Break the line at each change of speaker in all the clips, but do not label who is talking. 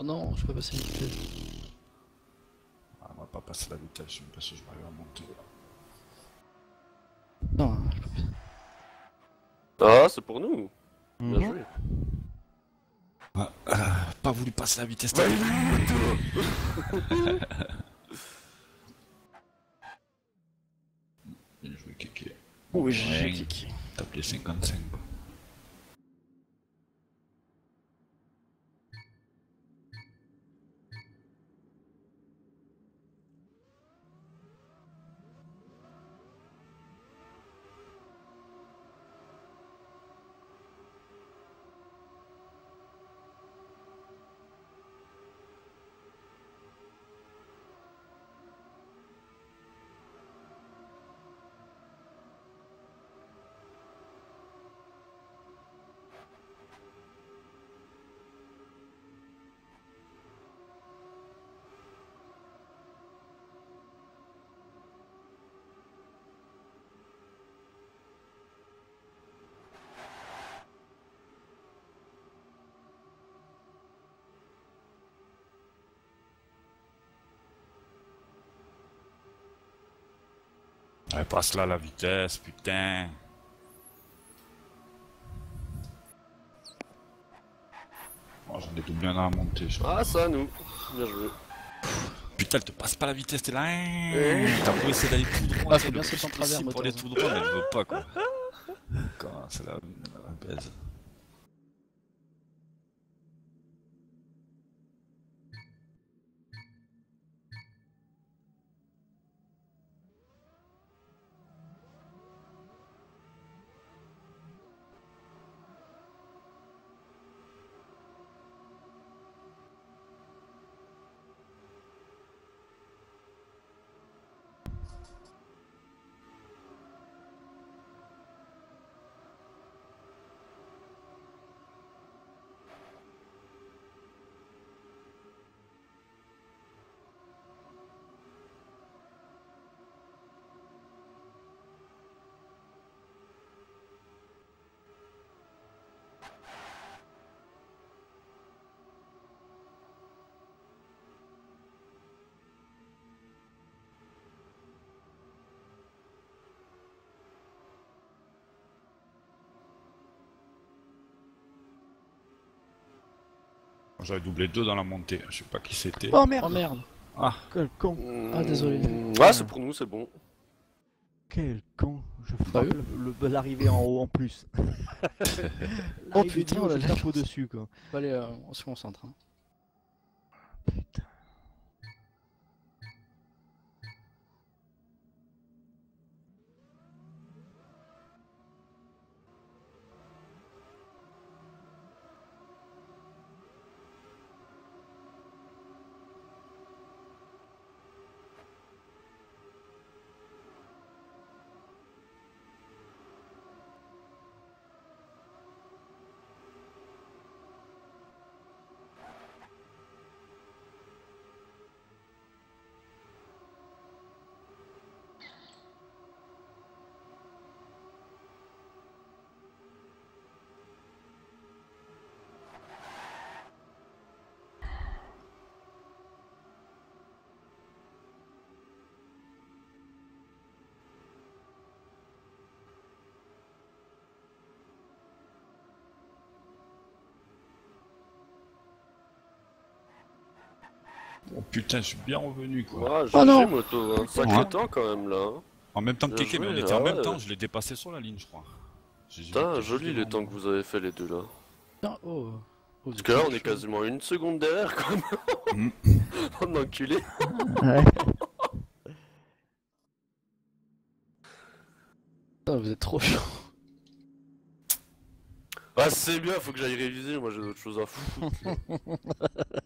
Oh non, je peux passer vite fait.
Ah, on va pas passer la vitesse, je sais même pas si je vais arriver à monter.
Non, je peux pas.
Ah, c'est pour nous. Bien
Mhm.
joué.
Ah, pas voulu passer la vitesse. Bien joué, Kéké.
Oui, j'ai cliqué.
Tape les 55. quoi. Ouais, passe là la vitesse, putain. Oh, j'en ai tout bien dans la montée, je crois.
Ah, ça, nous. Bien joué.
Putain, elle te passe pas la vitesse, t'es là. hein.
Ouais.
T'as beau essayer d'aller tout droit.
Ah,
c'est
faut bien sauter en travers,
pour
de
aller tout droit, mais elle veut pas, quoi. Comment c'est la, la baise. J'avais doublé deux dans la montée, je sais pas qui c'était.
Oh
Oh
merde
merde.
Ah,
Quel con
Ah, désolé.
Mmh, Ah, c'est pour nous, c'est bon.
Quel con Je
Bah
frappe l'arrivée en haut en plus.
Oh putain, on a la
au-dessus quoi.
Allez, euh, on se concentre. hein.
Putain.
Oh putain, je suis bien revenu, quoi.
Ah,
Oh non.
Moto, hein. Sacré
Ouais.
temps quand même là. hein.
En même temps que Kéké, mais on était en
ah
même
ouais.
temps, je l'ai dépassé sur la ligne, je crois.
Putain, joli les
était
temps que vous avez fait les deux là.
Non, oh. oh,
Parce que là, on est quasiment une seconde derrière quand même.
Mm.
on a enculé.
Ouais.
Putain, vous êtes trop chiant.
Ah, c'est bien, faut que j'aille réviser. Moi, j'ai d'autres choses à foutre.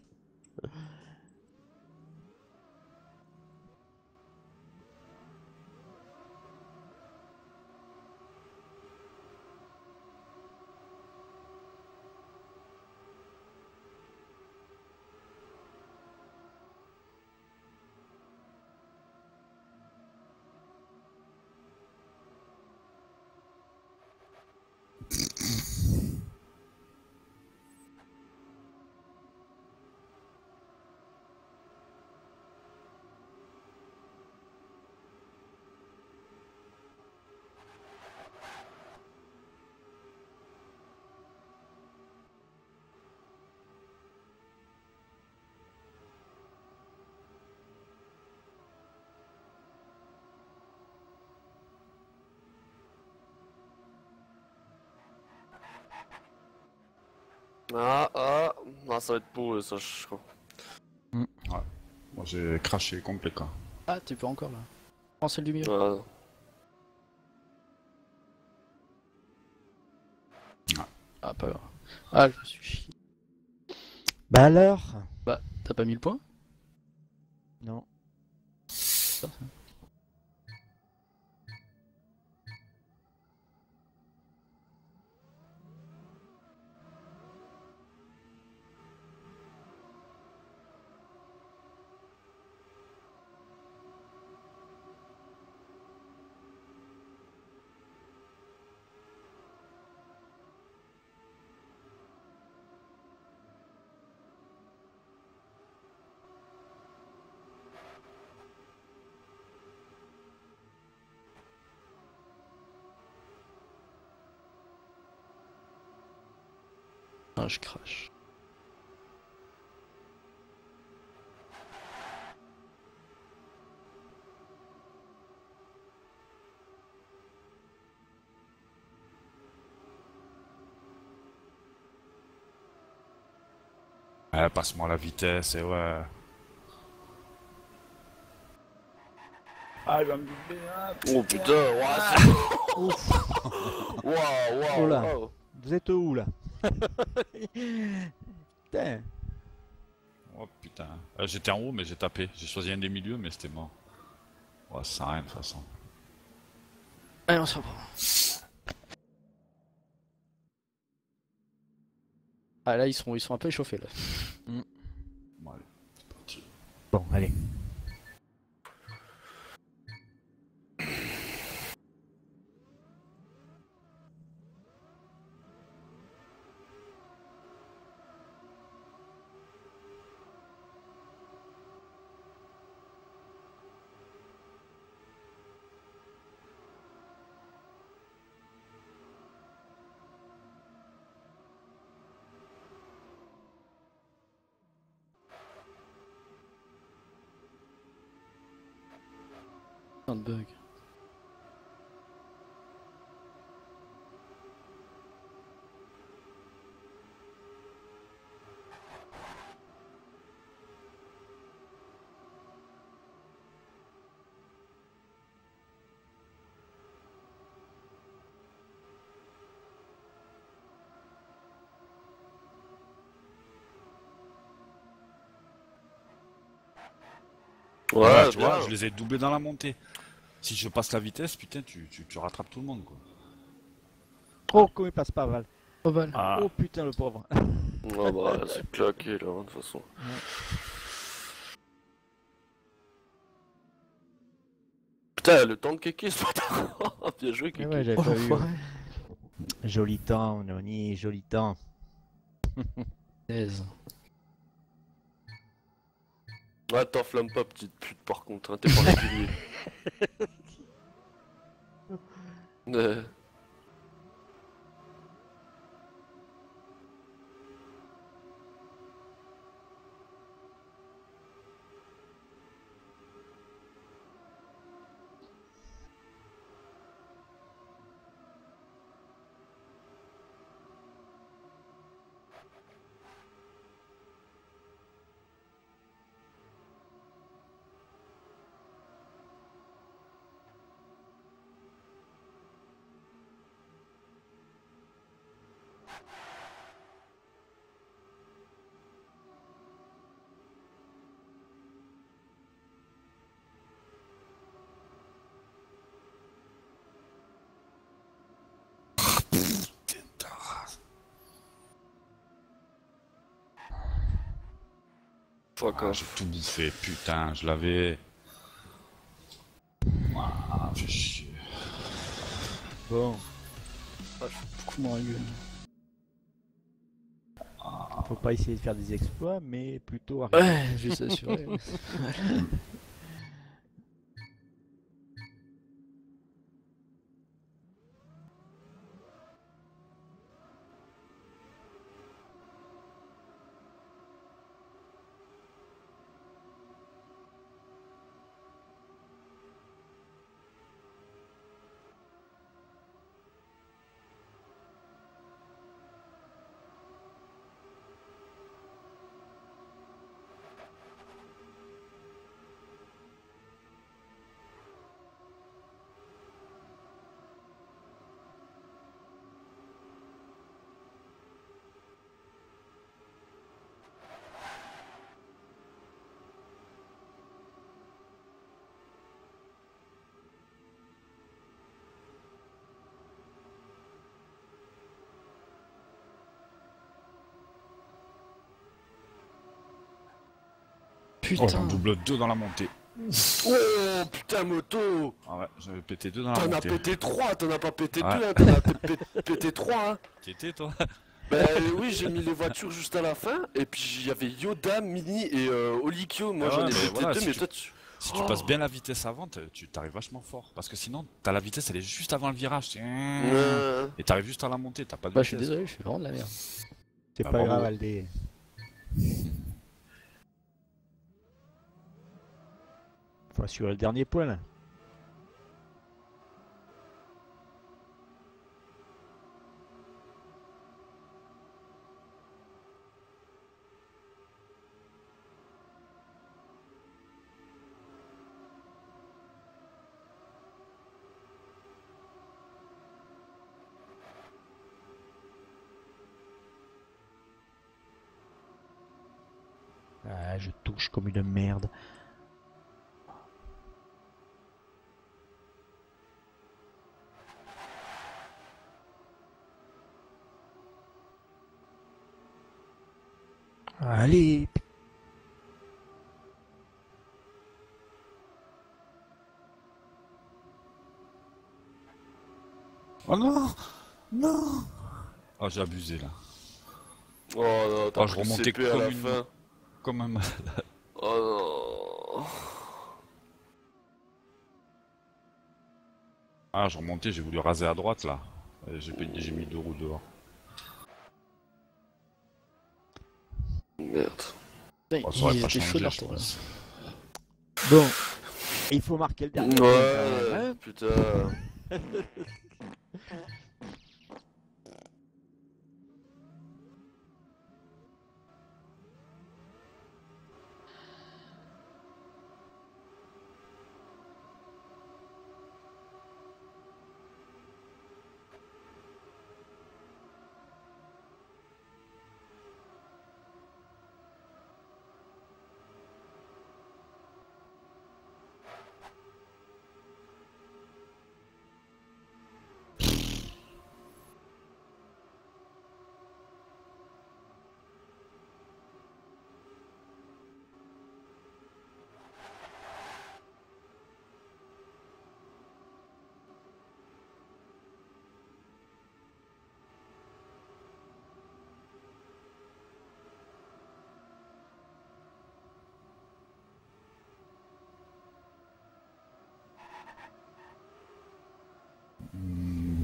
Ah, ah, ah, ça va être beau, ça, je crois.
Moi j'ai craché complet quoi.
Ah, tu peux encore là. Prends celle du milieu.
Ouais.
Ah, pas grave. Ah, je me suis chié.
Bah alors?
T'as pas mis le point?
Non.
Ça, ça.
Ouais, passe-moi la vitesse et ouais. Ah, il va me hein,
Oh putain, ouais,
Ouf.
c'est- Waouh, waouh,
Oh là.
waouh.
Vous êtes où là Putain.
Oh putain. Euh, J'étais en haut, mais j'ai tapé. J'ai choisi un des milieux, mais c'était mort. Ouais, ça sert à rien de toute façon.
Allez, on se reprend. Ah, là, ils sont, ils sont un peu échauffés là.
Bon, allez, c'est parti.
Bon, allez.
De.
Ouais,
Voilà, tu
bien.
vois, je les ai doublés dans la montée. Si je passe la vitesse, putain, tu, tu, tu rattrapes tout le monde, quoi.
Oh, comment il passe pas Val
Oval.
Ah,
Oh putain, le pauvre.
Ouais, bah, c'est claqué là, de toute façon. Putain, le temps de kéké ce matin. Bien joué, kéké.
ouais, j'avais
Oh,
pas vu.
l'enfoiré.
Joli temps, Noni, joli temps.
16.
Ouais, t'enflamme pas, petite pute, par contre, hein, t'es pas régulier. Euh, Fuck
Ah, j'ai tout bouffé, putain, je l'avais. Ah, fais chier.
Bon,
Ah, je suis beaucoup moins gueule.
faut pas essayer de faire des exploits, mais plutôt arrêter.
Ouais, juste
Oh, double deux dans la montée.
Oh putain, moto
Ah ouais, j'avais pété deux dans la
T'en as
montée.
pété 3, t'en as pas pété
Ouais.
2, hein, t'en as pé- pé- pété 3, hein.
Qui était toi
Ben oui, j'ai mis les voitures juste à la fin, et puis il y avait Yoda, Mini et euh, Olikyo. Moi
Ah
j'en ai pété
voilà,
deux,
si
mais
tu-
toi tu.
Si tu
Oh.
passes bien la vitesse avant, tu t'arrives vachement fort. Parce que sinon, t'as la vitesse, elle est juste avant le virage. Et t'arrives juste à la montée, t'as pas de
Bah, je suis désolé, je suis vraiment de la merde.
C'est
Ah,
pas grave, Aldé. Faut assurer le dernier point là. Ah, je touche comme une merde. Allez,
Oh non Non Oh, j'ai abusé là.
Oh non, t'as
Oh, je remontais
CP à
comme
la
une-
fin.
Comme un malade.
Oh non.
Ah, je remontais, j'ai voulu raser à droite là. J'ai mis deux roues dehors.
Merde.
Oh, ça
ils
pas
étaient chauds de
changé,
leur
je
tour là.
bon. Il faut marquer le dernier.
Ouais,
hein.
putain.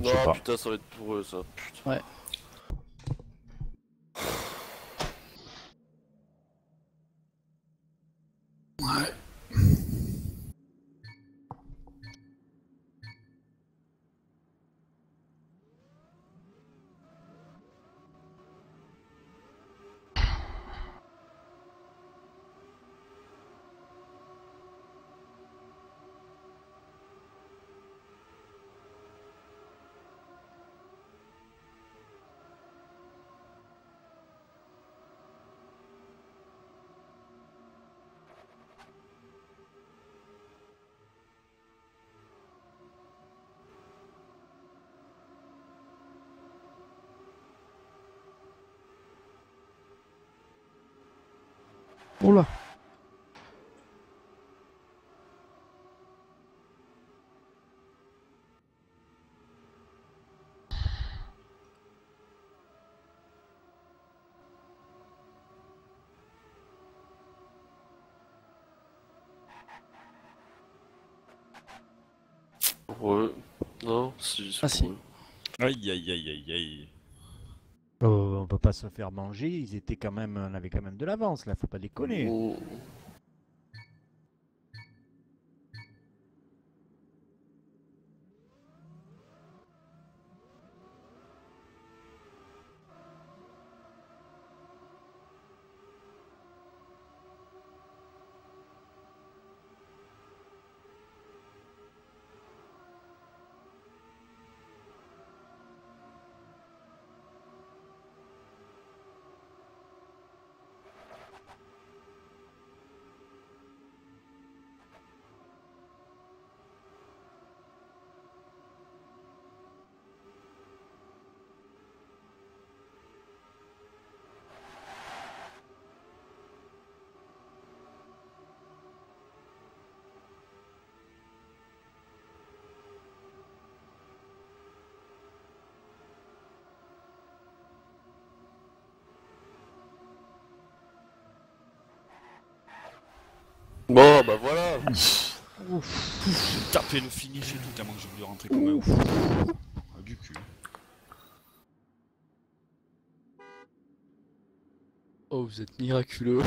Non,
pas.
putain, ça va être pour eux ça. Putain.
Oula.
Pour eux. Non, si. c'est
Ah, si.
Aïe aïe aïe aïe aïe.
On peut pas se faire manger. Ils étaient quand même, on avait quand même de l'avance là. Faut pas déconner.
Bon, bah voilà.
J'ai tapé le finish et tout, tellement que j'ai voulu rentrer comme un ouf. Ah, du cul.
Oh, vous êtes miraculeux.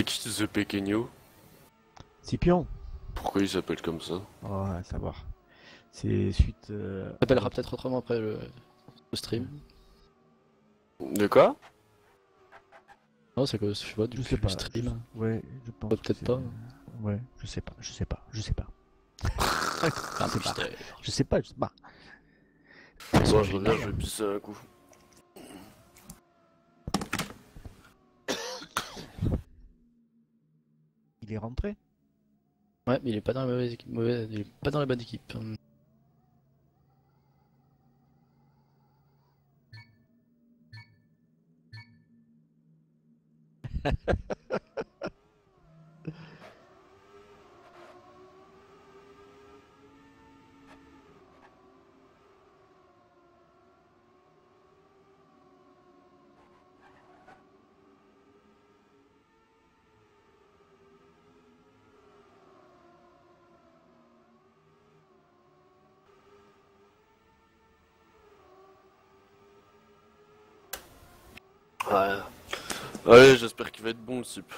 Et qui c'est ce Pequeño
Scipion
Pourquoi il s'appelle comme ça?
Oh, à savoir. C'est suite. euh,
On s'appellera peut-être autrement après le, le stream.
De quoi?
Non, c'est que je sais pas, du
Je sais pas.
stream.
Ouais, je pense.
Peut-être
que c'est-
pas.
Ouais, je sais pas, je sais pas, je sais pas.
Un
sais pas. Je sais pas, je sais pas.
Je reviens, je vais pisser un coup.
Il est rentré
Ouais, mais il est pas dans la mauvaise équipe. mauvaise- Il est pas dans la bonne équipe. Hum.
Ouais. Allez, j'espère qu'il va être bon le sup.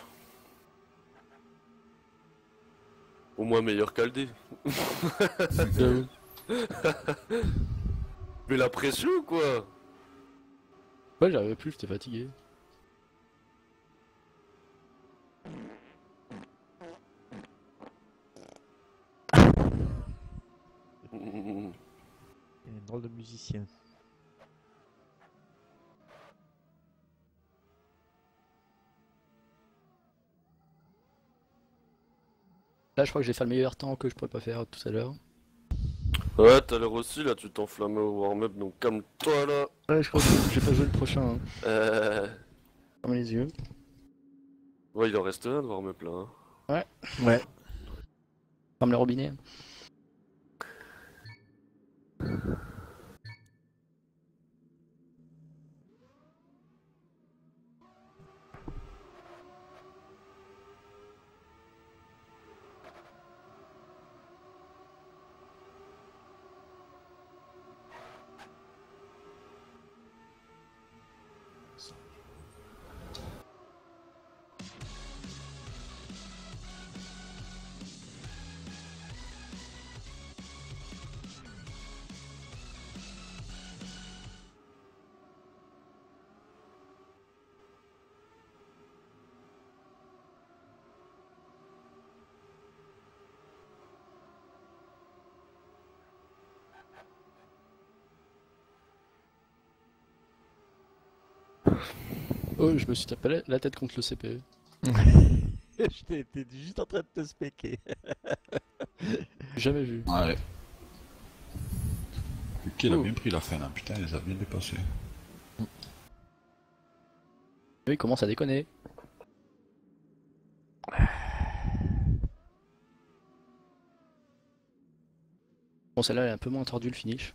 Au moins meilleur qu'Aldé. Mais la pression ou quoi?
Ouais, j'arrivais plus, j'étais fatigué.
Il est un drôle de musicien.
Là, je crois que j'ai fait le meilleur temps que je pourrais pas faire tout à l'heure.
Ouais, t'as l'air aussi là, tu t'enflammais au warm-up donc calme-toi là.
Ouais, je crois que j'ai pas joué le prochain. Hein.
Euh...
Ferme les yeux.
Ouais, il en reste un de warm-up là. hein.
Ouais.
Ferme le robinet. Oh, je me suis tapé la- tête contre le CPE.
J'étais juste en train de te spéquer.
Jamais vu.
Allez. Lucky, il a bien pris la fin là, putain, il les a bien dépassés.
Oui, il commence à déconner. Bon, celle-là, elle est un peu moins tordue le finish.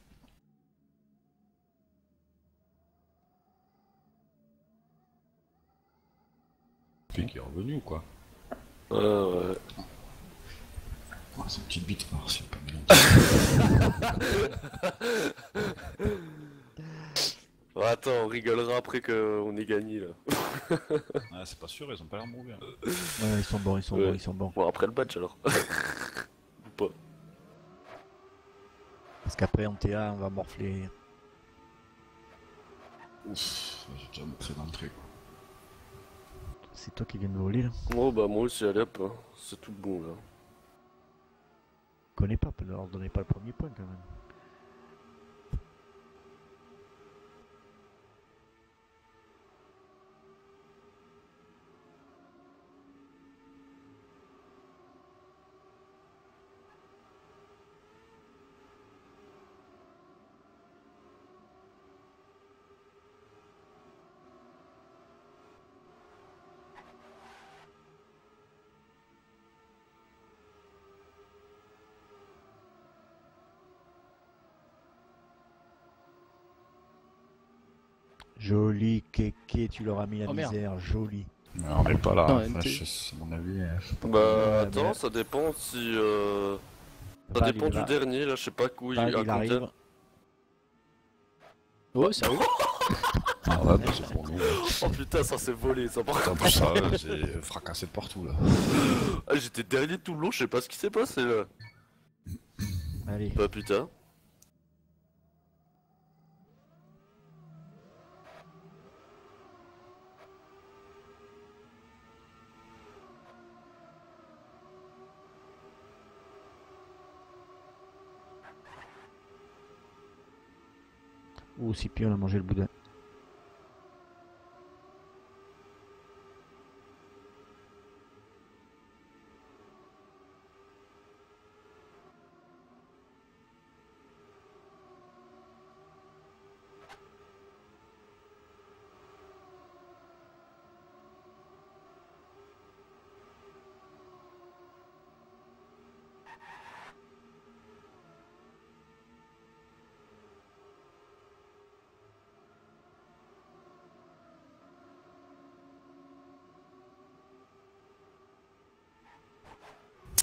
Qui est revenu ou quoi
Ouais, ouais.
Ah, C'est une petite bite pas mélangé.
attends, on rigolera après qu'on ait gagné là.
Ah, c'est pas sûr, ils ont pas l'air mauvais. hein.
Ouais, ils sont bons, ils sont
Ouais.
bons, ils sont bons.
Bon, après le match alors. Ou pas.
Parce qu'après en TA, on va morfler.
Ouf, j'ai déjà montré d'entrée quoi.
C'est toi qui viens de voler là.
Oh bah moi aussi, allez hop, hein. c'est tout bon là.
Je connais pas, peut leur donner pas le premier point quand même. Joli kéké, tu leur as mis la
Oh, merde.
misère, joli.
Mais on est pas là.
Non,
Enfin, je- c'est mon avis. hein, pas.
Bah
Ouais,
attends,
mais-
ça dépend si... Euh... Ça
Val,
dépend
il
du
va-
dernier là, je sais pas où il
Val,
a
il arrive.
combien.
Oh, ça roule.
Ah ouais, bah, c'est pour nous.
Oh putain, ça s'est volé ça par
ça, ouais, j'ai fracassé de partout là.
Ah, J'étais dernier tout le long, je sais pas ce qui s'est passé là.
Allez,
Bah putain.
Ou Scipion a mangé le boudin.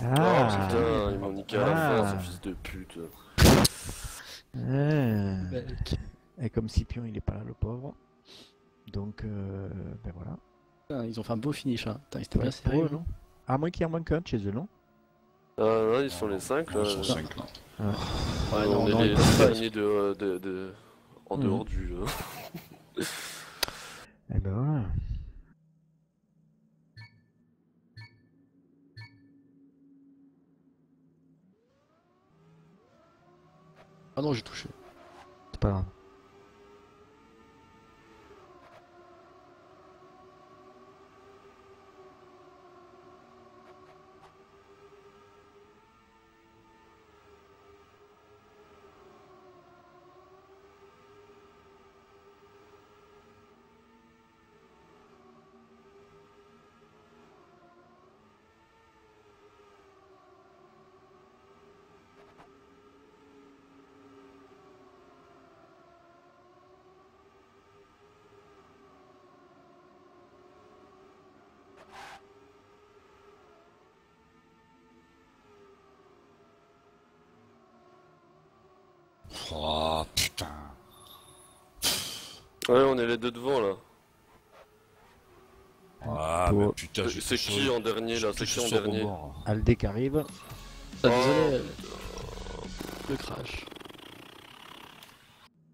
Oh
Ah,
putain, ils m'ont niqué à la
Ah.
fin, ce fils de pute.
Ah.
Mec.
Et comme Scipion il est pas là le pauvre. Donc euh, ben voilà.
Putain, Ils ont fait un beau finish. Hein. Putain, ils étaient
Ouais,
bien
pour
serrés.
eux, non À moins qu'il y en manque un de chez eux, non
Ah non, ils sont les 5 là.
Ils sont 5 là.
Ouais,
on
non,
est
non,
les
ils peuvent pas,
derniers de, euh, de, de- en
Mhm.
dehors du. euh.
Eh ben voilà.
Ah non, j'ai touché.
C'est pas grave.
Oh putain.
Ouais, on est les deux devant là.
Ah,
Pour-
mais putain, j'ai
C'est qui en dernier là C'est qui en dernier
Alde qui arrive.
Ah,
Oh,
désolé. Le crash.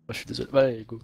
Oh, je suis désolé. Allez, go.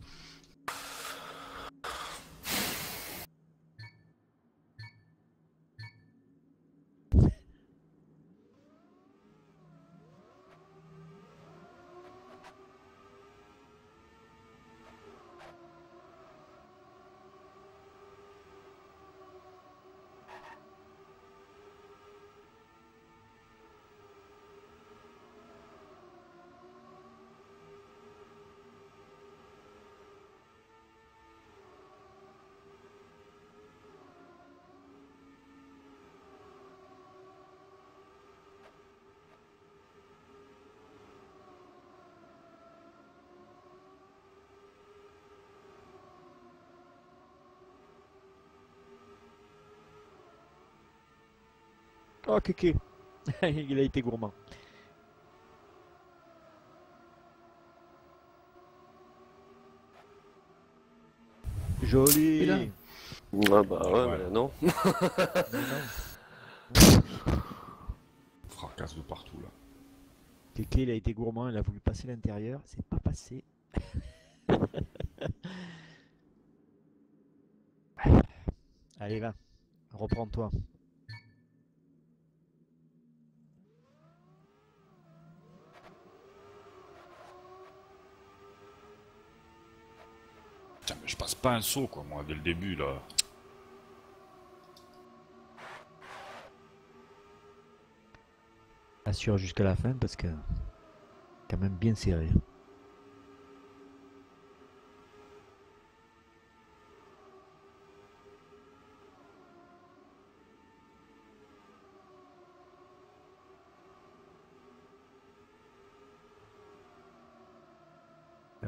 Oh, kéké. il a été gourmand. Joli.
Ah bah ouais,
Ouais.
mais non.
Fracasse de partout là.
Kéké, il a été gourmand, il a voulu passer l'intérieur, c'est pas passé. Allez, va, reprends-toi.
Putain, mais je passe un saut quoi, moi, dès le début là.
Assure jusqu'à la fin parce que quand même bien serré.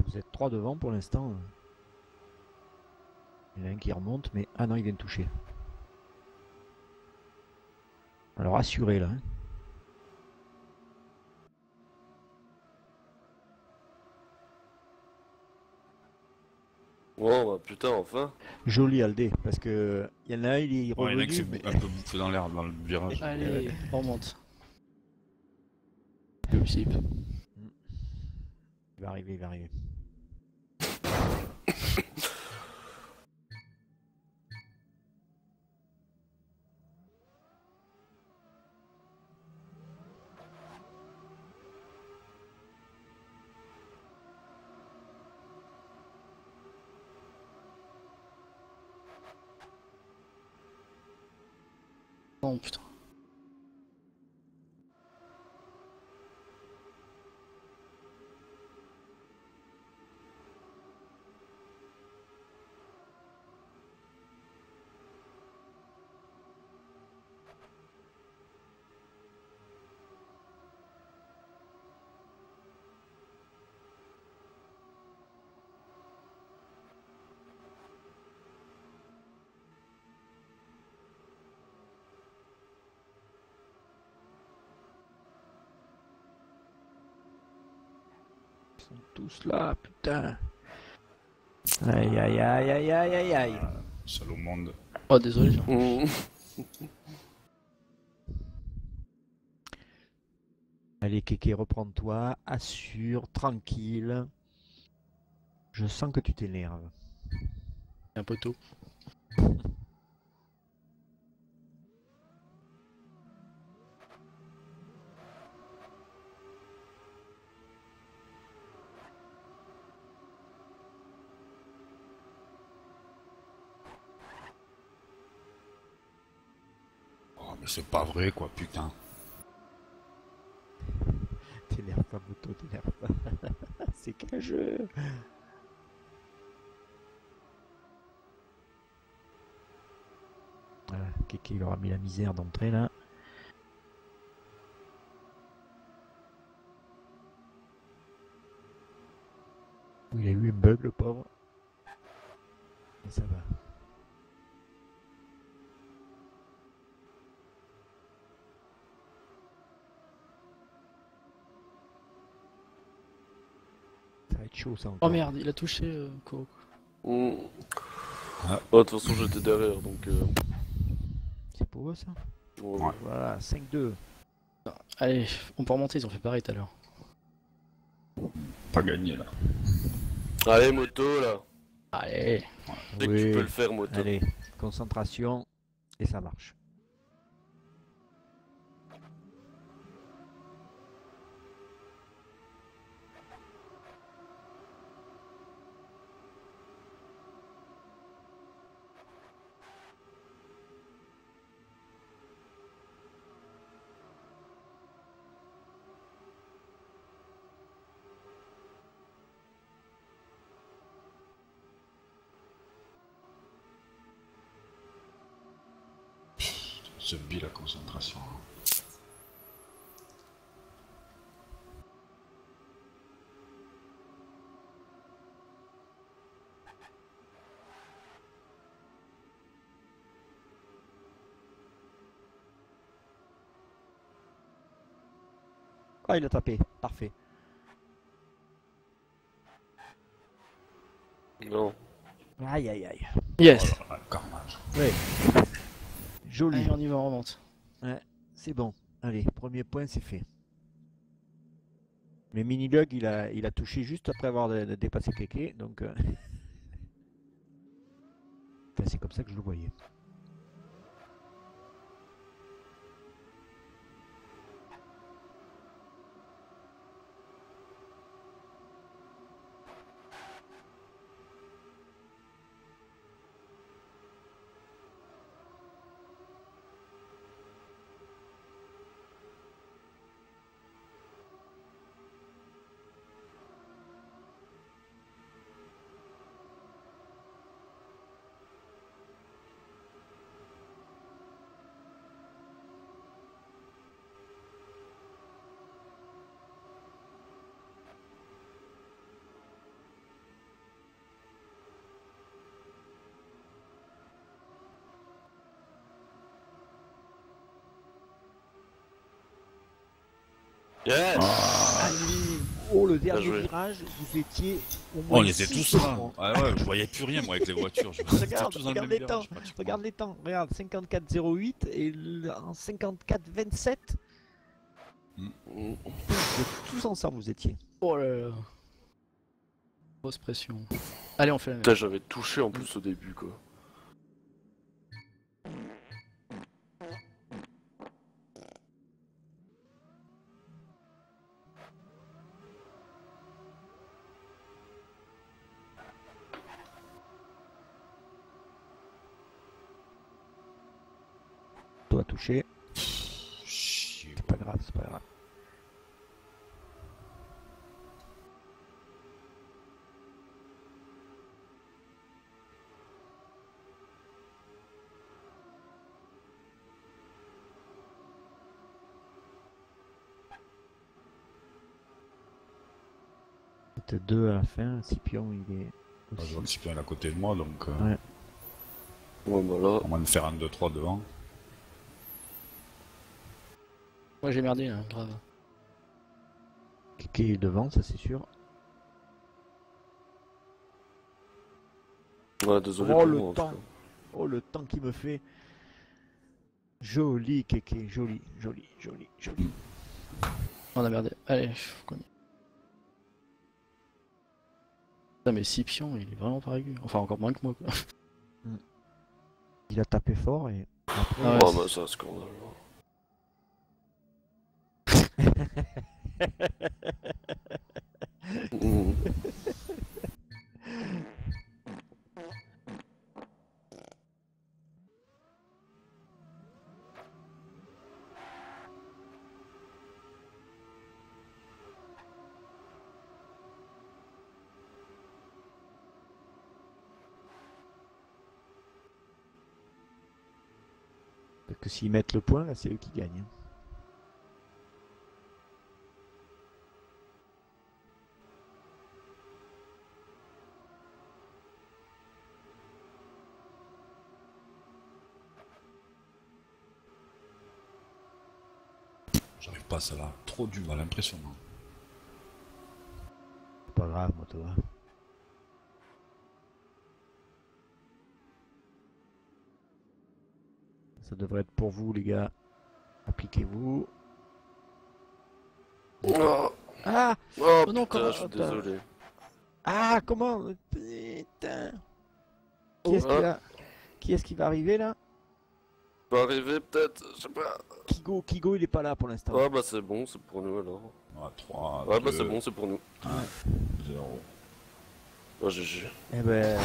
Vous êtes trois devant pour l'instant. Il y en a un qui remonte, mais ah non, il vient de toucher. Alors assuré là. hein.
Oh bah putain, enfin.
Joli Aldé, parce que il y en a un, il est
Ouais, il y en a
revenu,
qui s'est
mais-
un peu bouffé dans l'air dans le virage.
Allez, on remonte. Le slip.
il va arriver, il va arriver.
Oh putain.
Ils sont tous là, putain. Aïe aïe aïe aïe aïe aïe aïe.
Seul au monde.
Oh désolé.
Allez Kéké, reprends-toi, assure, tranquille. Je sens que tu t'énerves.
Un peu tôt.
Oh, mais c'est pas vrai quoi, putain.
T'énerve pas, moto, t'énerve pas. C'est qu'un jeu. Voilà, Kéké il aura mis la misère d'entrée là. Il a eu un bug le pauvre. Mais ça va.
Oh merde, il a touché euh, Ko.
Ah.
Oh, de toute façon, j'étais derrière, donc... euh,
C'est pour eux ça
ouais.
Ouais.
Voilà, 5-2.
Allez, on peut remonter, ils ont fait pareil tout à l'heure.
Pas gagné là.
Allez, moto, là.
Allez.
Dès que tu peux le faire, moto.
Allez, concentration et ça marche.
Bille la concentration.
Ah, il a tapé. Parfait.
Non.
Aïe aïe aïe.
Yes.
Oh là là, carnage.
Joli.
Allez, on y va, on remonte.
C'est bon. Allez, premier point, c'est fait. Le mini-lug, il a, il a touché juste après avoir dé- dépassé Keke, donc... euh, enfin, c'est comme ça que je le voyais.
Yes
Allez Oh, le dernier
joué.
virage, vous étiez au
Oh,
moins
on était tous là. Ah ouais, je voyais plus rien moi avec les voitures. Je...
Regarde,
tous dans le
regarde
même
les
virage,
temps. Regarde les temps, regarde, 54-08 et le- en 54-27,
Mm.
vous êtes tous ensemble, vous étiez.
Oh là là. Grosse pression. Allez, on fait la même.
Putain, j'avais touché en plus au début, quoi.
Toi touché, c'est pas grave, c'est pas grave. C'était deux à la fin, Scipion il est
Bah, Je vois que Cyprien est à côté de moi donc. euh,
Ouais.
Ouais, bah là.
On va me faire un 2-3 devant.
Moi j'ai merdé là, grave.
Kiki est devant, ça c'est sûr.
Ouais, désolé
Oh
pour
le
moi,
temps. Oh le temps qu'il me fait Joli Keke, joli, joli, joli, joli.
On a merdé. Allez, qu'on y- Putain, mais Scipion, il est vraiment pas régulier. Enfin, encore moins que moi. Quoi.
Il a tapé fort et après,
Ah ouais,
Oh, bah ça, scandale.
Que s'ils mettent le point, là c'est eux qui gagnent. hein.
J'arrive pas ça là. Trop du mal, impressionnant.
C'est pas grave, moto. hein. Ça devrait être pour vous les gars. Appliquez-vous.
Oh,
Ah
oh,
Oh non,
putain,
comment-
je suis désolé.
Ah comment Putain Qui est-ce qui va Qui est-ce qui va arriver là?
Peut arriver peut-être, je sais pas.
Kigo, Kigo il est pas là pour l'instant.
Ouais, bah c'est bon, c'est pour nous alors.
Ah, 3,
Ouais, bah c'est bon, c'est pour nous.
0.
Oh, GG.
Eh ben,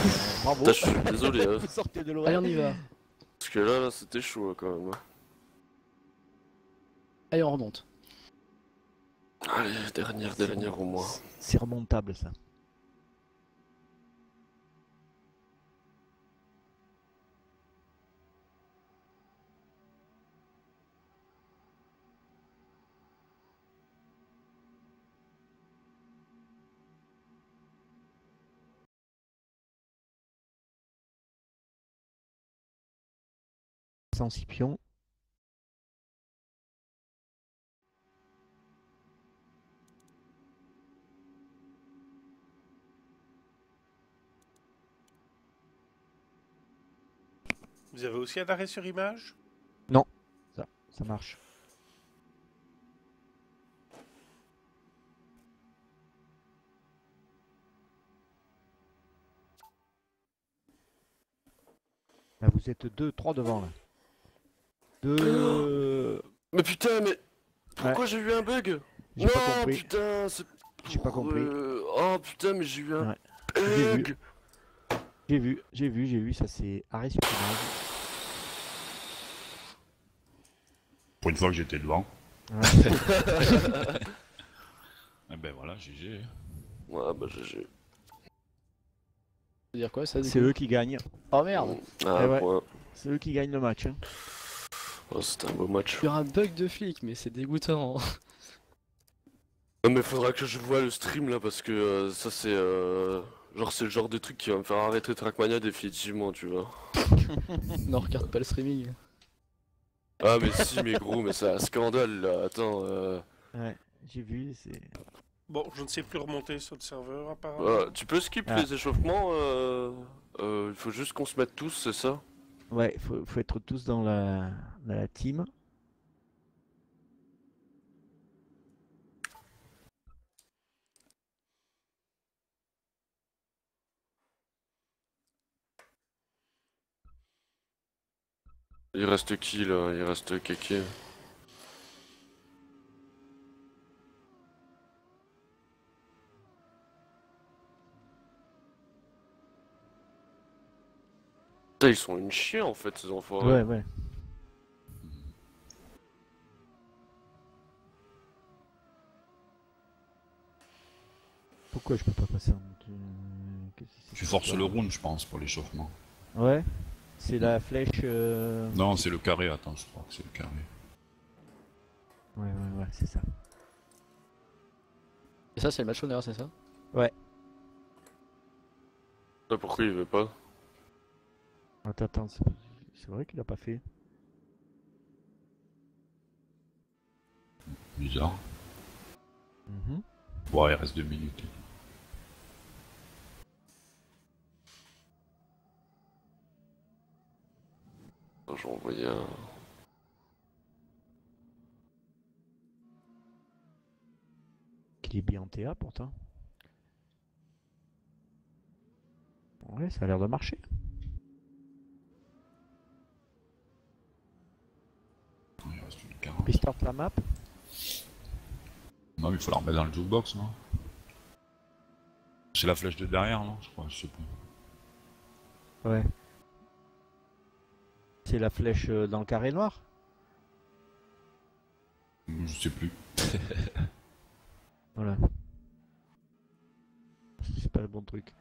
bravo.
Putain, je suis désolé, hein.
Vous sortez de
Allez, on y va.
Parce que là, là c'était chaud hein, quand même. hein.
Allez, on remonte.
Allez, dernière, dernière au moins.
C'est remontable ça. Scipion.
Vous avez aussi un arrêt sur image?
Ça marche. Là, vous êtes deux, trois devant là. Deux.
Mais putain, mais pourquoi j'ai eu un bug? Non,
pas
putain, c'est.
J'ai pas compris.
euh, Oh putain, mais j'ai eu un
Ouais. J'ai vu.
bug.
J'ai vu, j'ai vu, j'ai vu, ça c'est arrêt sur image.
Pour une fois que j'étais devant.
Ouais.
Eh ben voilà, GG.
Ouais, bah GG.
Dire quoi ça
c'est eux qui gagnent.
Oh merde
Ah,
Eh ouais.
point.
C'est eux qui gagnent le match. hein.
Oh, c'était un beau match.
Sur un bug de flic, mais c'est dégoûtant.
Non, mais faudra que je vois le stream là parce que euh, ça c'est. euh, Genre, c'est le genre de truc qui va me faire arrêter Trackmania définitivement, tu vois.
non, regarde pas le streaming.
Ah, mais si, mais gros, mais c'est un scandale là. Attends, euh...
Ouais, j'ai vu, c'est.
Bon, je ne sais plus remonter sur le serveur apparemment.
ouais, tu peux skip
Ah.
les échauffements euh... euh, Il faut juste qu'on se mette tous, c'est ça?
Ouais, faut, faut être tous dans la, la team.
Il reste qui là? Il reste Kéké. Putain, ils sont une chien en fait, ces enfants.
Ouais, ouais. Pourquoi je peux pas passer en mode, euh,
Tu forces le round, je pense, pour l'échauffement.
Ouais. C'est la flèche. euh,
Non, c'est le carré, attends, je crois que c'est le carré.
Ouais, ouais, ouais, c'est ça.
Et ça, c'est le match honneur, c'est ça?
Ah, pourquoi il veut pas?
Attends, attends, c'est vrai qu'il a pas fait.
Bizarre.
Mhm.
Bon, il reste deux minutes.
J'ai envoyé un.
Qu'il est bien en TA pourtant. Ouais, ça a l'air de marcher.
Il reste une 40.
Puis start la map.
Non, mais il faut la remettre dans le jukebox, non? C'est la flèche de derrière, non? Je crois, je sais plus.
Ouais. C'est la flèche euh, dans le carré noir?
Je sais plus.
Voilà. C'est pas le bon truc.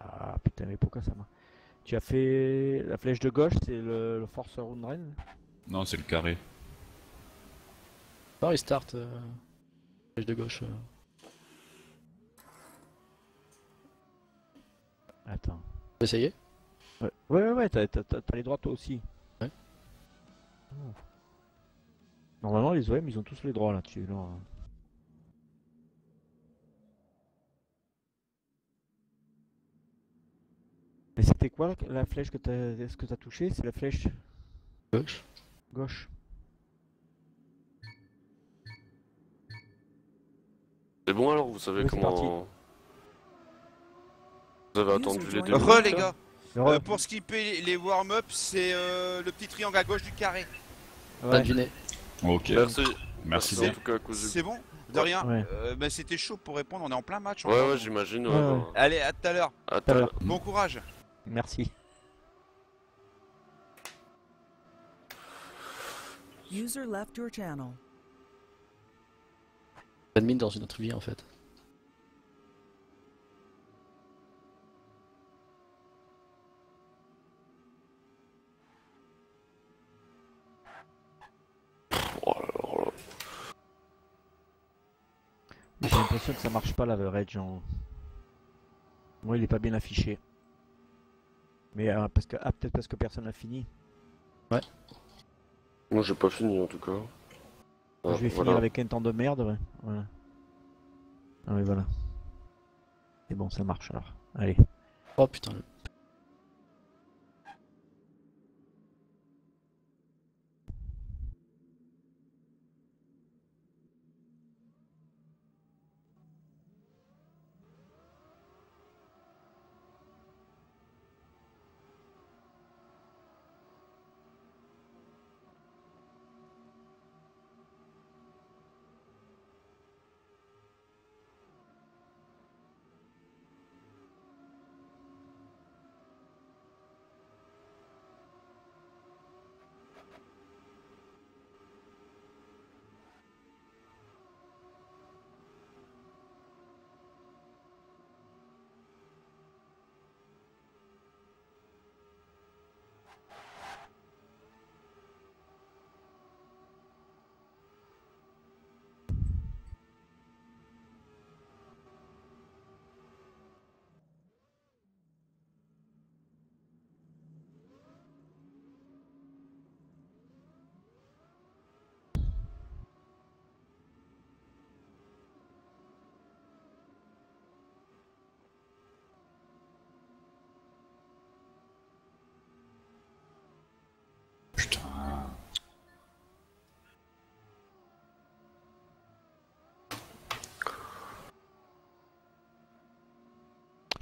Ah putain, mais pourquoi ça m'a. Tu as fait la flèche de gauche, c'est le, le Force Rundren
Non, c'est le carré.
Non, il start. Euh... flèche de gauche. euh.
Attends.
Va essayer
Ouais, ouais, ouais, ouais, t'as, t'as- t'as- t'as les droits toi aussi.
Ouais.
Oh. Normalement, les OM, ils ont tous les droits là-dessus. là. Mais c'était quoi la, flèche que t'as, ce que t'as touché C'est la flèche
Gauche.
gauche.
C'est bon alors, vous savez
Oui,
comment. Vous avez attendu les deux
Re les gars, Euh, pour skipper les warm-up, c'est euh, le petit triangle à gauche du carré.
Pas
ouais.
Ok, merci
Merci en
bien.
tout cas à cause du.
C'est bon? De rien
Ouais.
Euh, bah, C'était chaud pour répondre, on est en plein match.
Ouais, ouais, j'imagine.
Ouais,
ouais,
ouais.
ouais.
Allez. À Tout à l'heure. Bon courage.
Merci.
User left your channel.
Admin dans une autre vie en fait.
Là là, là.
J'ai l'impression que ça marche pas la Rage en. Moi, il est pas bien affiché. Mais euh, parce que ah, peut-être parce que personne n'a fini.
Moi j'ai pas fini en tout cas. Ah,
je vais
voilà.
finir avec un temps de merde. ouais. Voilà. Ah oui, voilà. C'est bon, ça marche alors. Allez.
Oh Putain.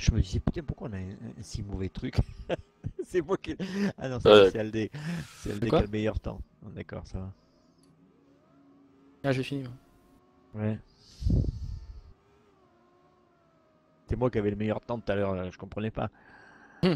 Je me disais, putain, pourquoi on a un, un si mauvais truc C'est moi qui. Ah non, c'est c'est Aldé. C'est Aldé qui a le meilleur temps. D'accord, ça va.
Ah, j'ai fini. moi.
Ouais. C'est moi qui avais le meilleur temps tout à l'heure, là, je comprenais pas.
Hmm.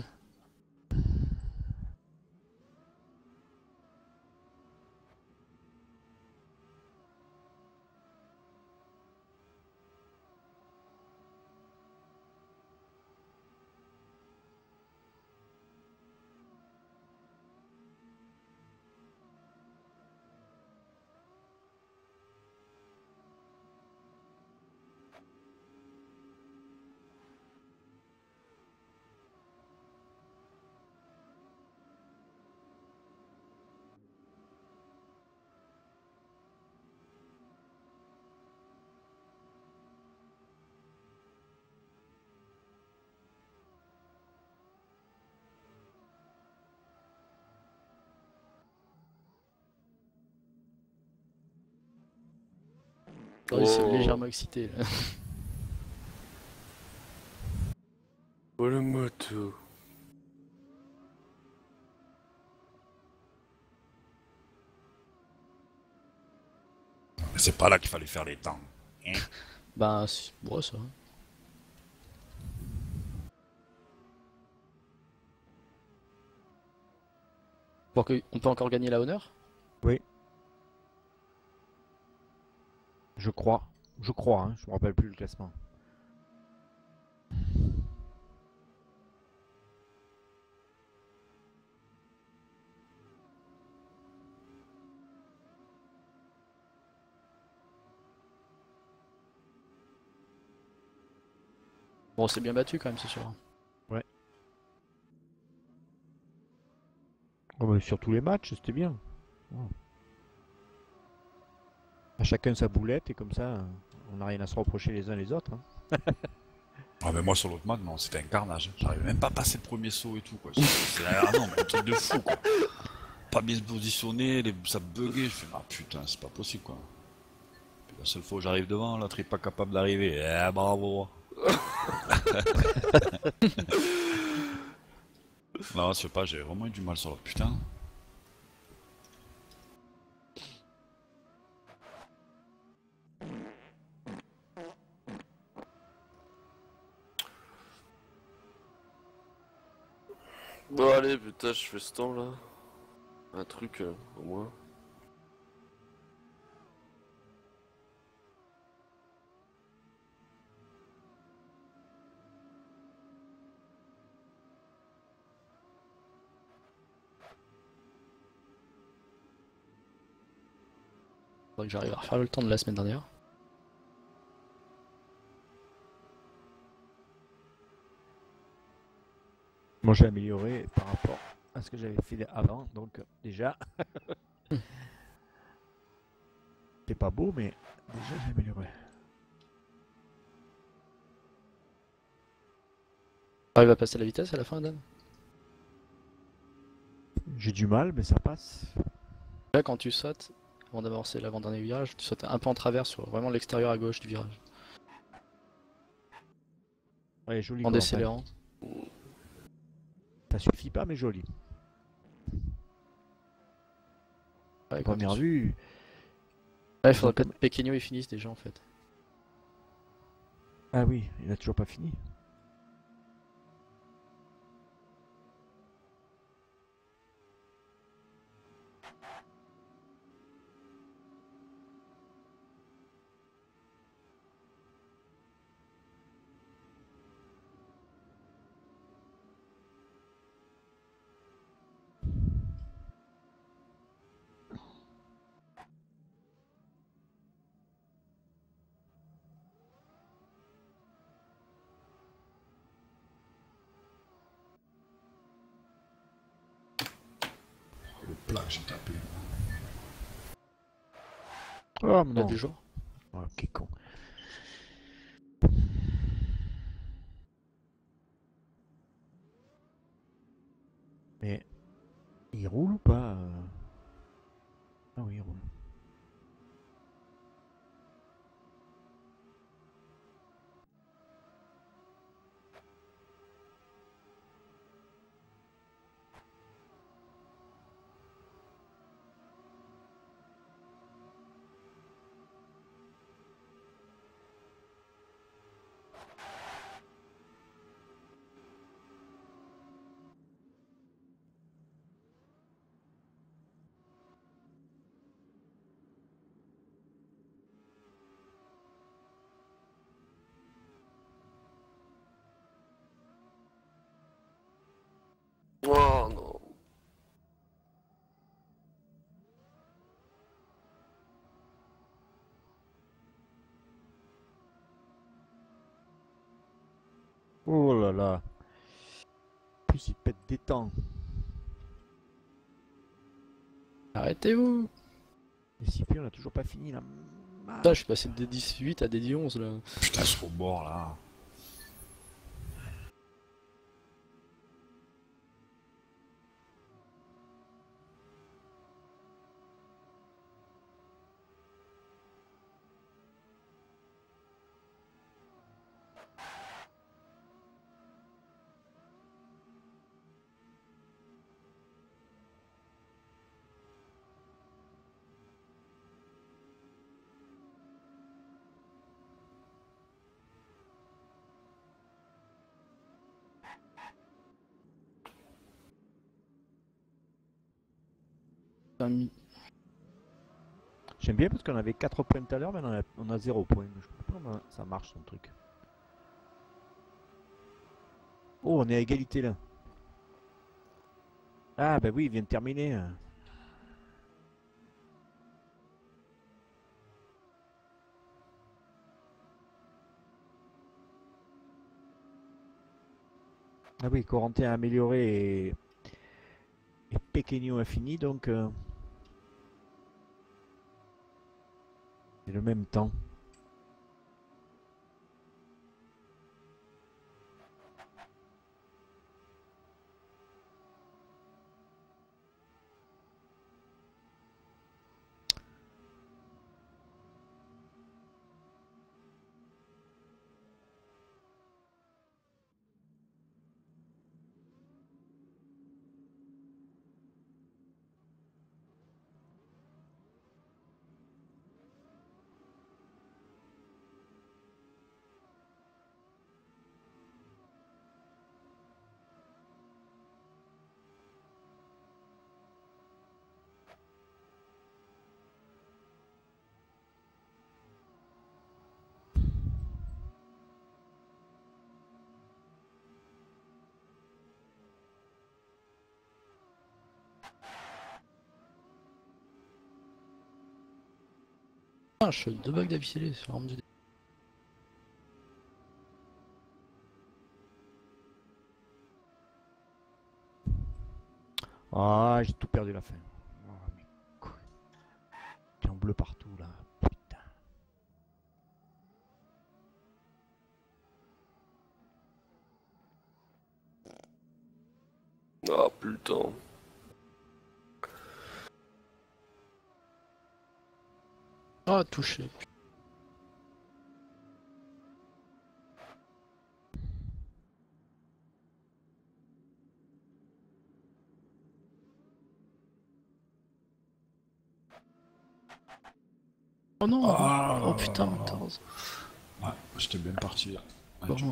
Oh, il s'est
Oh.
légèrement excité. là.
Oh le moto.
C'est pas là qu'il fallait faire les temps. Hein
Bah, c'est- ouais, ça. Bon, que- on peut encore gagner la honneur
Je crois. Je crois, hein, je me rappelle plus le classement.
Bon, c'est bien battu quand même, c'est sûr.
Oh, bah, sur tous les matchs, c'était bien. Oh. À chacun sa boulette et comme ça, on n'a rien à se reprocher les uns les autres. hein.
Ah mais moi sur l'autre match, non, c'était un carnage. J'arrivais même pas à passer le premier saut et tout quoi. C'est- ah non, mais un truc de fou quoi. Pas bien se positionner, les- ça buguait. Je fais ah putain, c'est pas possible quoi. Puis la seule fois où j'arrive devant, l'autre est pas capable d'arriver. Eh bravo. non, je sais pas, j'ai vraiment eu du mal sur l'autre putain.
Bon allez putain je fais ce temps là. Un truc euh, au moins.
Que j'arrive à refaire le temps de la semaine dernière.
j'ai amélioré par rapport à ce que j'avais fait avant. Donc euh, déjà, c'est pas beau, mais déjà j'ai amélioré.
Ah, à passer la vitesse à la fin, Dan?
J'ai du mal, mais ça passe.
Là, quand tu sautes, avant d'avancer l'avant-dernier virage, tu sautes un peu en travers sur vraiment l'extérieur à gauche du virage.
Ouais, joli.
En décélérant.
Ça suffit pas, mais joli.
Ouais, quand
Première vue,
Ouais, il faudrait peut-être que Pequeno finisse déjà en fait.
ah oui, il a toujours pas fini.
Plat que j'ai tapé.
Oh
Là,
non.
du jour.
Oh, quel con. Mais il roule ou pas euh Ah oui, il roule.
Oh non.
Oh là là. En Plus il pète des temps.
Arrêtez-vous
Et si puis on a toujours pas fini là. Ah.
Là, je suis passé de D18 à D11 là.
Putain, ce rebord là.
J'aime bien parce qu'on avait 4 points tout à l'heure, mais on a, on a 0 points. Je pas comment ça marche son truc. Oh, on est à égalité là. Ah bah oui, il vient de terminer. hein. Ah oui, Corentin a amélioré et, et Pequeño a fini, donc euh, c'est le même temps.
Ah, je suis deux bugs d'affilée sur l'arme du.
Ah, j'ai tout perdu la fin. Oh, mais quoi? T'es en bleu partout là. Putain.
Ah putain.
Ah, touché. Oh non
Ah,
Oh putain, 14.
Ouais, j'étais bien parti là. Ouais,
Bon.
tu-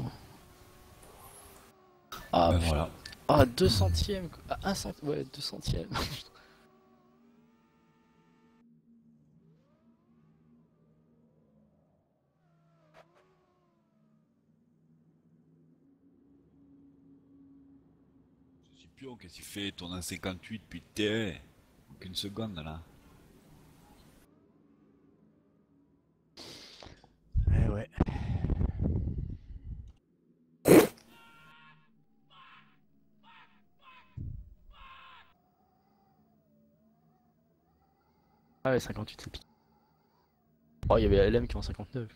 Ah,
ben voilà.
Ah, 2 centièmes. Ah, 1 centime. Ouais, 2 centièmes.
qu'est-ce qu'il fait Tourne en 58 puis t'es. Aucune seconde là.
Eh ouais.
Ah ouais, 58 c'est pique. Oh, il y avait LM qui est en 59.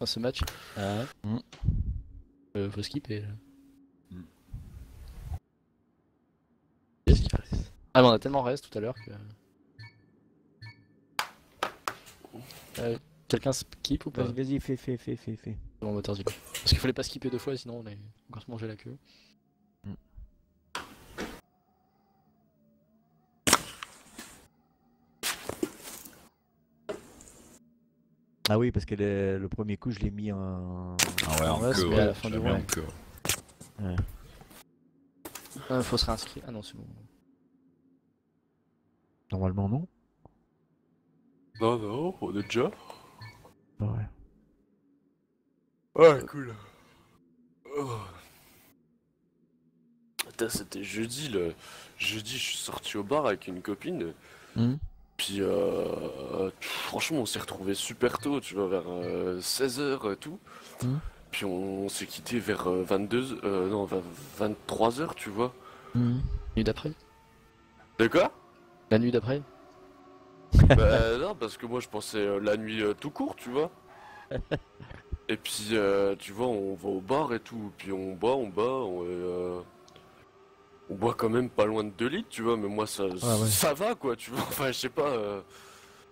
Ah, ce match. Ah.
Mm.
Euh, faut skipper. là.
Mm.
Qu'est-ce qu'il reste Ah, mais on a tellement reste tout à l'heure que. Euh, Quelqu'un skip ou pas
Vas-y, fais, fais, fais, fais, fais.
Moteur pas. Parce qu'il fallait pas skipper deux fois, sinon on est encore se manger la queue.
Ah oui, parce que le, le premier coup, je l'ai mis en.
Ah ouais, en
Ouais, c'est
queue,
à
ouais,
la fin du
en
round.
queue.
Ah, faut se réinscrire. Ah non, c'est bon.
Normalement, non
Non, non, on est déjà.
Ouais.
Ouais, cool. Oh. Putain, c'était jeudi, le jeudi, je suis sorti au bar avec une copine.
Hmm.
Puis, euh, franchement, on s'est retrouvés super tôt, tu vois, vers 16h et tout.
Hmm.
Puis on, s'est quitté vers 22 euh, non, 23h, tu vois.
Nuit d'après?
De quoi?
La nuit d'après?
Bah non, parce que moi je pensais euh, la nuit euh, tout court, tu vois. Et puis, euh, tu vois, on va au bar et tout, puis on boit, on bat, on, euh, on boit quand même pas loin de 2 litres, tu vois, mais moi ça,
ouais.
ça va quoi, tu vois. Enfin, je sais pas. euh,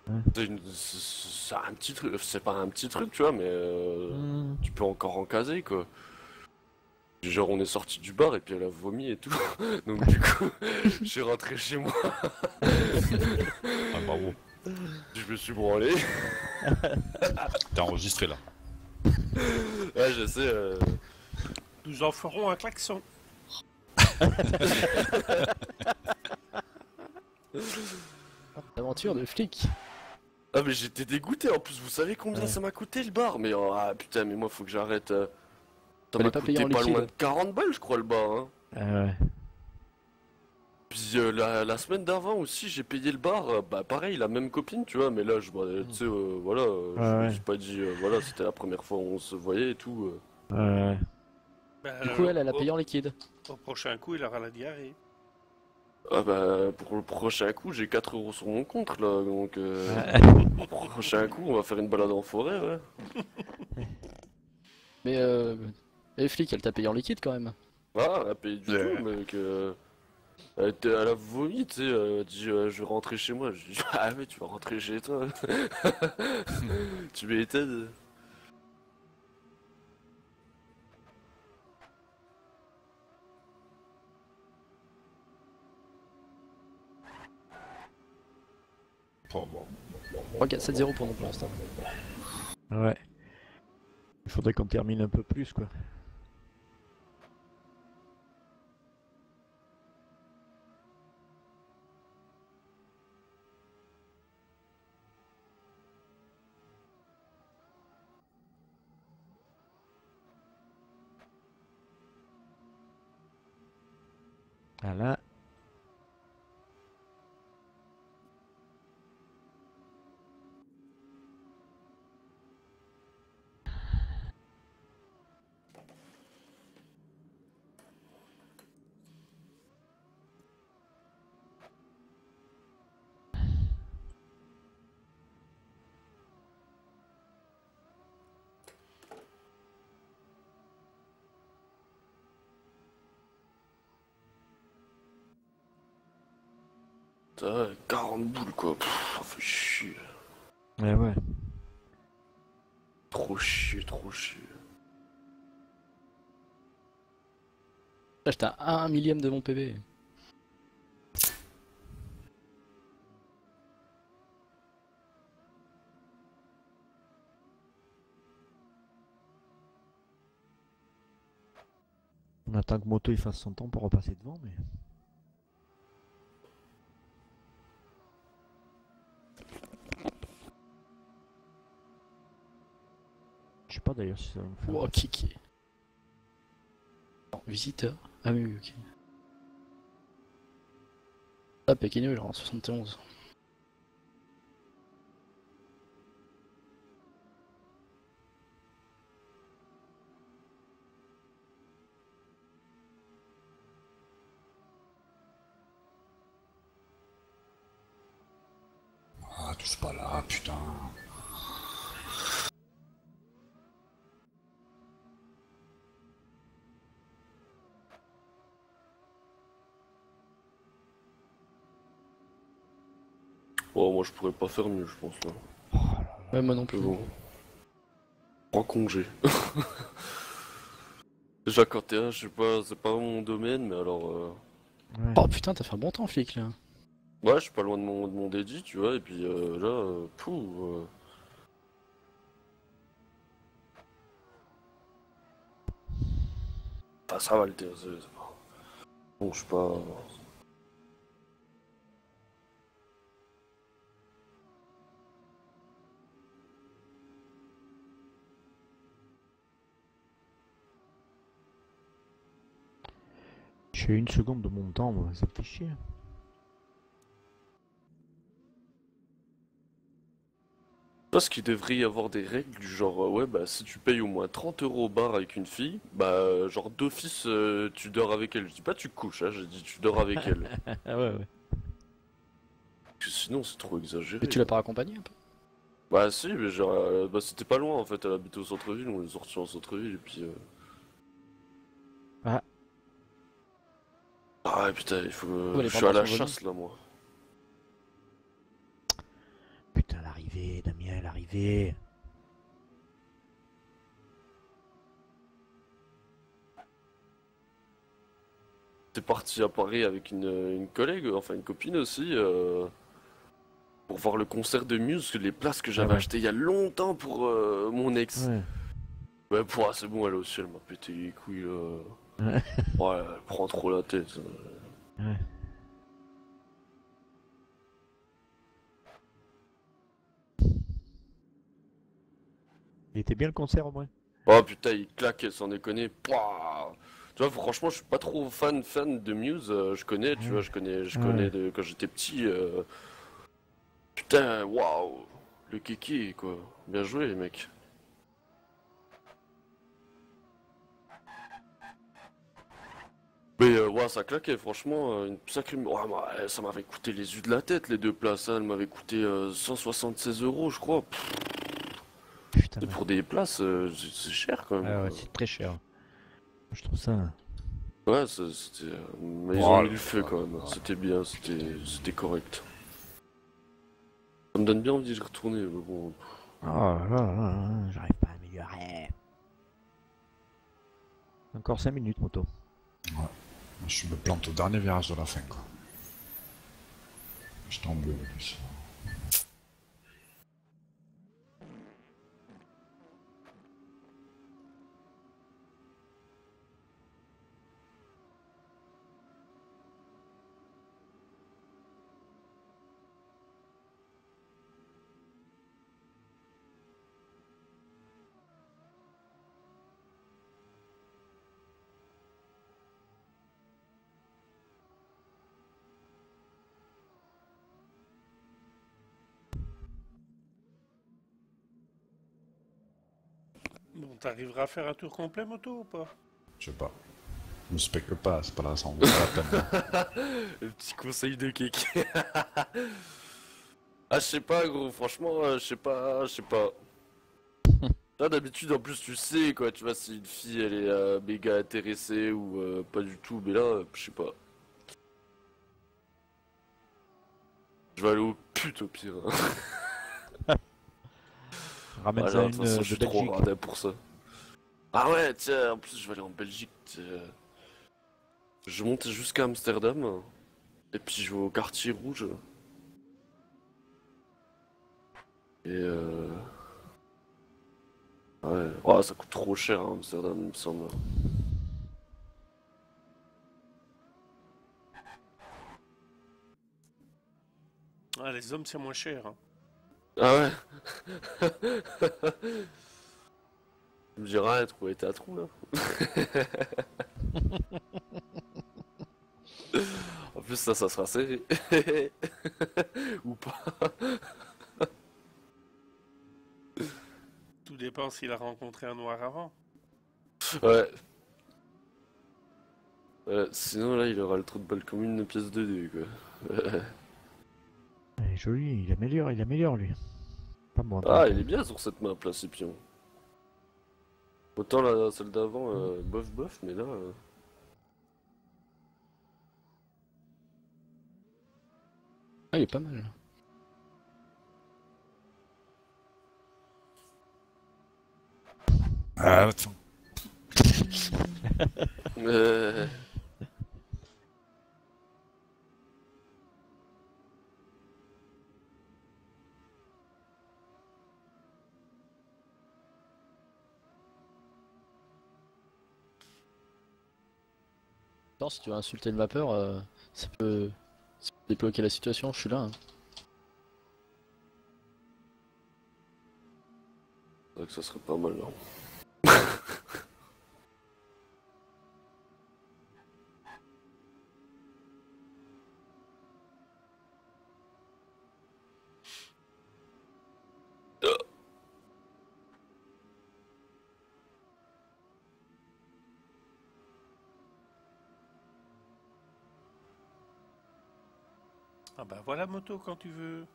Ouais.
c'est une- c'est c'est un petit truc, c'est pas un petit truc, tu vois, mais euh,
Mhm.
tu peux encore en caser quoi. Genre on est sorti du bar et puis elle a vomi et tout. Donc du coup, je suis rentré chez moi,
Ah bravo.
je me suis branlé.
T'es enregistré là.
Ouais, je sais. euh,
Nous en ferons un klaxon.
L'aventure de flic
Ah mais j'étais dégoûté en plus, vous savez combien
Ouais.
ça m'a coûté le bar Mais oh, ah putain mais moi faut que j'arrête. euh. Ça m'a
pas
coûté pas
liquide.
loin de 40 balles je crois le bar. Hein.
Ah ouais.
Puis euh, la, la semaine d'avant aussi j'ai payé le bar, euh, bah pareil la même copine tu vois, mais là je bah, tu sais euh, voilà, euh, je
Ouais,
me suis pas dit voilà c'était la première fois où on se voyait et tout. euh.
Ouais.
Ben,
Du coup, elle, elle a payé en liquide.
Au prochain coup, il aura la diarrhée.
Ah bah pour le prochain coup j'ai 4 euros sur mon compte là donc euh,
Ouais.
au prochain coup on va faire une balade en forêt ouais.
Mais euh. Et flic, elle t'a payé en liquide quand même.
Ah, elle a payé du
Ouais.
tout, mais que. Elle, était- elle a vomi, tu sais, elle a dit euh, je vais rentrer chez moi. Je dis ah mais tu vas rentrer chez toi. tu m'étonnes.
Oh, bon.
3-4-7-0 pour nous pour l'instant.
Ouais. Il faudrait qu'on termine un peu plus, quoi.
Là, j'étais à un millième de mon PV.
On attend que Moto il fasse son temps pour repasser devant, mais. Je sais pas d'ailleurs si ça va me faire.
Oh, Kiki. Visiteur. Ah oui, ok. Ah, Pékino, il est en 71.
Ah, touche pas là, putain.
Oh, moi je pourrais pas faire mieux, je pense là.
Ouais, moi non plus.
Bon. Prends congé. Déjà quand t'es un, je sais pas, c'est pas mon domaine, mais alors. euh,
Ouais.
Oh putain, t'as fait un bon temps, flic là.
Ouais, je suis pas loin de mon, de mon dédit, tu vois, et puis euh, là, euh, pouh. euh, Enfin, ça va le TSE, c'est pas. Bon, je suis pas.
Je fais une seconde de mon temps, moi, ça me fait chier.
Parce qu'il devrait y avoir des règles du genre, euh, ouais, bah si tu payes au moins 30 euros au bar avec une fille, bah euh, genre d'office euh, tu dors avec elle. Je dis pas tu couches, hein, j'ai dit tu dors avec elle.
Ah ouais, ouais.
Parce que sinon c'est trop exagéré.
Mais tu l'as pas raccompagné un peu?
Bah si, mais genre, euh, bah c'était pas loin en fait, elle habitait au centre-ville, on est sorti en centre-ville et puis... euh,
Ah.
Ah ouais, putain, il faut... Je suis à la chasse là moi.
Putain, l'arrivée, Damien, l'arrivée.
T'es parti à Paris avec une, une collègue, enfin une copine aussi, euh, pour voir le concert de Muse, les places que j'avais
ouais.
achetées il y a longtemps pour euh, mon ex.
Ouais.
Ouais, pour, ah, c'est bon, elle aussi, elle m'a pété les couilles là.
Ouais.
Ouais, elle prend trop la tête.
Ouais. Il était bien le concert au moins
Oh putain, il claque, sans déconner. Pouah tu vois, franchement, je suis pas trop fan fan de Muse. euh, je connais, tu vois, je connais, je
Ouais.
connais de, quand j'étais petit. euh, Putain, waouh, le kiki quoi. Bien joué, les Mais euh, ouais, ça claquait, franchement, euh, une sacrée. Ouais, euh, ça m'avait coûté les yeux de la tête, les deux places. hein. Elles m'avaient coûté euh, 176 euros, je crois. Pff,
Putain, ouais.
pour des places, euh, c'est cher quand même.
Ah ouais, c'est très cher. Je trouve ça.
Ouais, ça- c'était. euh, Mais ils
Oh,
ont mis
le
feu quand même.
ouais.
C'était bien, c'était c'était correct. Ça me donne bien envie de retourner, mais bon.
Oh là là là là, j'arrive pas à améliorer. Encore 5 minutes, moto.
Je me plante au dernier virage de la fin, quoi. Je tombe
t'arriveras à faire un tour complet moto ou pas?
Je sais pas. Je me specule pas, c'est pas là, ça en vaut pas la peine.
Le petit conseil de Keke. ah, je sais pas, gros, franchement, euh, je sais pas, je sais pas. Là, d'habitude, en plus, tu sais, quoi, tu vois, si une fille, elle est euh, méga intéressée ou euh, pas du tout, mais là, euh, je sais pas. Je vais aller au pute au pire. hein.
Ramène
Voilà,
ça
de
une de
trop
Belgique.
radin pour ça. Ah ouais, tiens, en plus je vais aller en Belgique. tiens. Je monte jusqu'à Amsterdam. Et puis je vais au quartier rouge. Et euh... Ouais, Ouais, ça coûte trop cher hein, Amsterdam, il me semble.
Ah, les hommes, c'est moins cher. hein.
Ah ouais? Tu me diras, trouver tes trou là En plus ça, ça sera serré. Ou pas.
Tout dépend s'il a rencontré un noir avant.
Ouais. Ouais, sinon là il aura le trou de balle comme une pièce de deux quoi.
Il est joli, il améliore, il améliore lui. Pas moi.
ah il est bien sur cette map là Scipion. Autant la celle d'avant, euh, bof bof, mais là... euh,
Ah, il est pas mal.
Ah, attends.
euh,
Non, si tu veux insulter le mapper, euh, ça, peut... ça peut débloquer la situation, je suis là. hein.
C'est vrai que ça serait pas mal là.
bah voilà moto quand tu veux.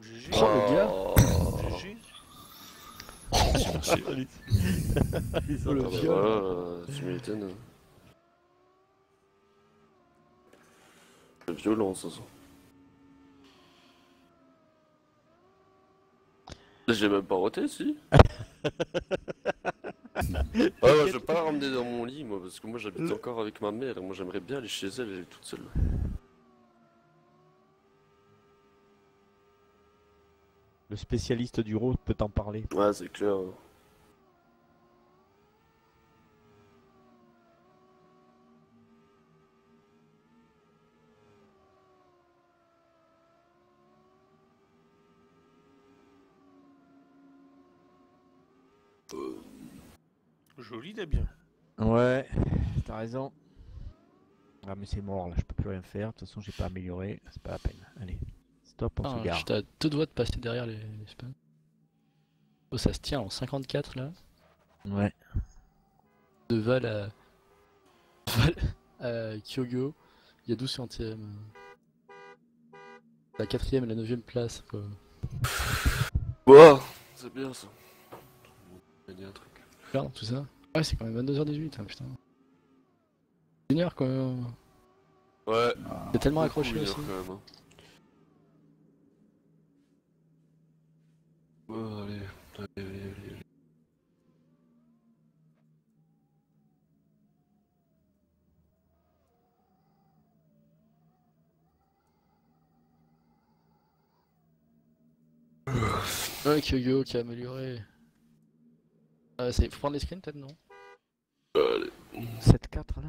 GG.
Oh, le gars.
GG.
Oh, le viol.
voilà, tu m'étonnes. C'est violent ça. ça. J'ai même pas roté si. Ouais, ouais, je vais pas la ramener dans mon lit moi parce que moi j'habite encore avec ma mère et moi j'aimerais bien aller chez elle, elle est toute seule.
Le spécialiste du rose peut t'en parler.
Ouais, c'est clair.
Joli Damien.
Ouais, t'as raison. Ah mais c'est mort là, je peux plus rien faire. De toute façon, j'ai pas amélioré, c'est pas la peine. Allez, stop, on
Ah,
se gare.
À deux doigts de passer derrière les, les spams. Oh, ça se tient en 54 là.
Ouais.
De Val à. Val à Kyogo. Il y a 12 centièmes. La quatrième et la neuvième place. Quoi.
C'est bien ça. Gagner un truc.
Tout ça. Ouais, c'est quand même 22h18, hein, putain. Une heure quand même.
Ouais.
T'es tellement accroché aussi.
quand même. hein. Ouais, allez, allez, allez, allez, allez.
Ouais, Kyogo qui a amélioré. Euh, c'est... Faut prendre les screens peut-être, non
7-4 là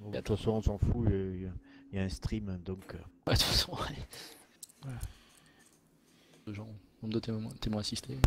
Bon, De
Quatre.
toute façon, on s'en fout, il y, a- il y a un stream donc. euh,
Ouais, de toute façon, ouais. Deux gens, nombre de témoins, témoins assistés.